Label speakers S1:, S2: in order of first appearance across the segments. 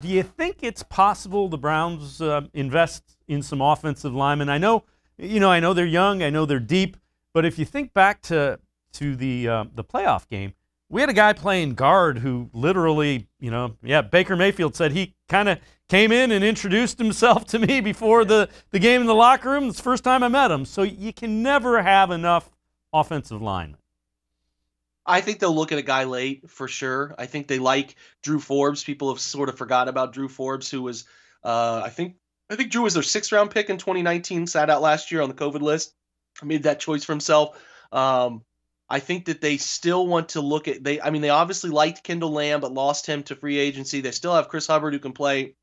S1: Do you think it's possible the Browns uh, invest in some offensive linemen? I know, you know, I know they're young, I know they're deep, but if you think back to to the uh, the playoff game, we had a guy playing guard who literally, you know, yeah, Baker Mayfield said he kind of came in and introduced himself to me before the, the game in the locker room. It's the first time I met him. So you can never have enough offensive linemen.
S2: I think they'll look at a guy late for sure. I think they like Drew Forbes. People have sort of forgot about Drew Forbes, who was, uh, I think, I think Drew was their sixth round pick in 2019. Sat out last year on the COVID list. Made that choice for himself. Um, I think that they still want to look at they. I mean, they obviously liked Kendall Lamm, but lost him to free agency. They still have Chris Hubbard who can play.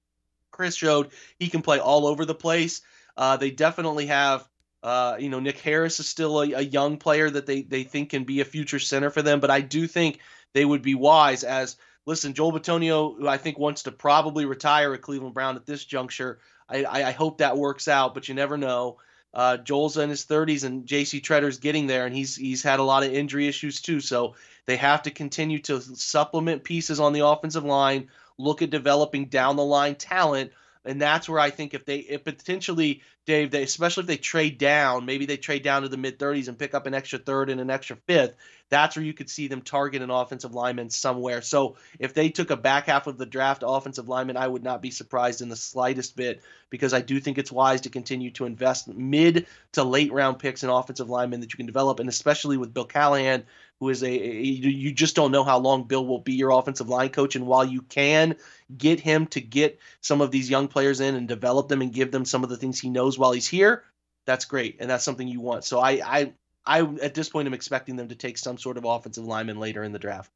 S2: Chris showed he can play all over the place. Uh, they definitely have. Uh, you know, Nick Harris is still a, a, young player that they they think can be a future center for them. But I do think they would be wise as listen, Joel Bitonio, who I think wants to probably retire at Cleveland Brown at this juncture. I, I, I hope that works out, but you never know. Uh, Joel's in his 30s, and J.C. Tretter's getting there, and he's he's had a lot of injury issues too. So they have to continue to supplement pieces on the offensive line, look at developing down the line talent, and that's where I think if they if potentially Dave, they especially if they trade down, maybe they trade down to the mid 30s and pick up an extra third and an extra fifth. That's where you could see them target an offensive lineman somewhere. So if they took a back half of the draft offensive lineman, I would not be surprised in the slightest bit because I do think it's wise to continue to invest mid to late round picks in offensive linemen that you can develop, and especially with Bill Callahan, who is a, a you just don't know how long Bill will be your offensive line coach, and while you can get him to get some of these young players in and develop them and give them some of the things he knows while he's here, that's great, and that's something you want. So I, I, I at this point I'm expecting them to take some sort of offensive lineman later in the draft.